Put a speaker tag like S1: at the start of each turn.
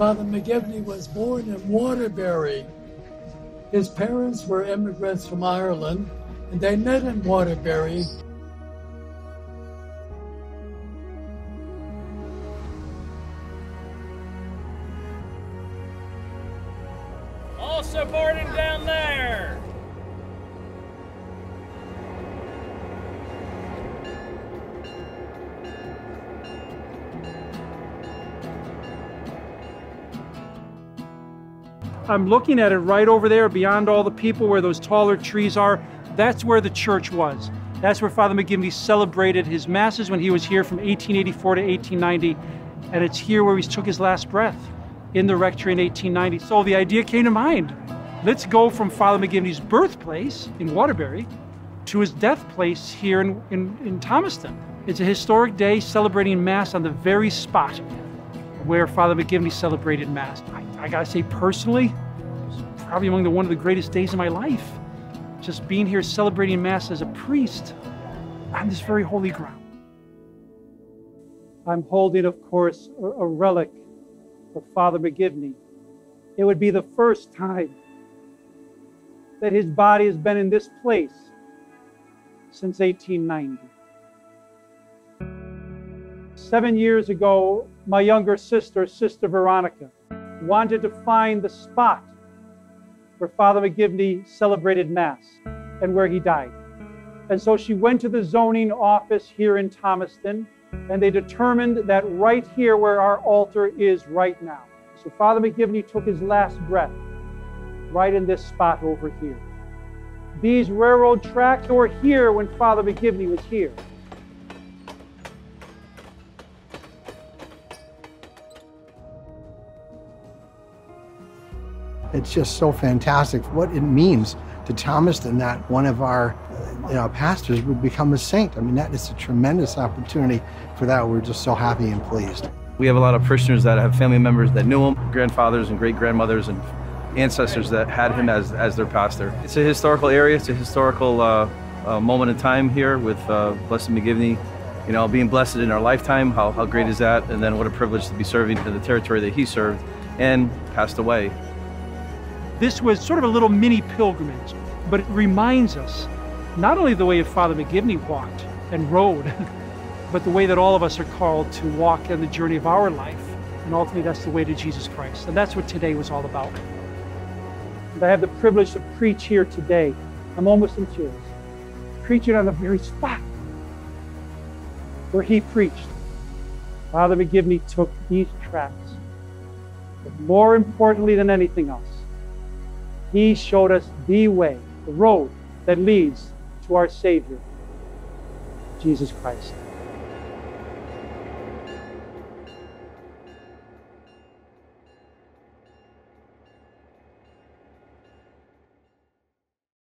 S1: Father McGivney was born in Waterbury. His parents were immigrants from Ireland, and they met in Waterbury.
S2: All supporting down there.
S3: I'm looking at it right over there beyond all the people where those taller trees are. That's where the church was. That's where Father McGivney celebrated his masses when he was here from 1884 to 1890. And it's here where he took his last breath in the rectory in 1890. So the idea came to mind. Let's go from Father McGivney's birthplace in Waterbury to his death place here in, in, in Thomaston. It's a historic day celebrating Mass on the very spot where Father McGivney celebrated Mass. I, I gotta say, personally, probably among the one of the greatest days of my life. Just being here celebrating Mass as a priest on this very holy ground. I'm holding, of course, a, a relic of Father McGivney. It would be the first time that his body has been in this place since 1890. Seven years ago, my younger sister, Sister Veronica, wanted to find the spot where Father McGivney celebrated Mass and where he died. And so she went to the zoning office here in Thomaston, and they determined that right here where our altar is right now. So Father McGivney took his last breath right in this spot over here. These railroad tracks were here when Father McGivney was here.
S4: It's just so fantastic what it means to Thomaston that one of our you know, pastors would become a saint. I mean, that is a tremendous opportunity for that. We're just so happy and pleased.
S5: We have a lot of parishioners that have family members that knew him, grandfathers and great grandmothers and ancestors that had him as, as their pastor. It's a historical area, it's a historical uh, uh, moment in time here with uh, Blessed McGivney. You know, being blessed in our lifetime, how, how great is that? And then what a privilege to be serving in the territory that he served and passed away.
S3: This was sort of a little mini pilgrimage, but it reminds us not only the way Father McGivney walked and rode, but the way that all of us are called to walk in the journey of our life. And ultimately, that's the way to Jesus Christ. And that's what today was all about. And I have the privilege to preach here today. I'm almost in tears. Preaching on the very spot where he preached. Father McGivney took these tracks. But more importantly than anything else, he showed us the way, the road that leads to our Savior, Jesus Christ.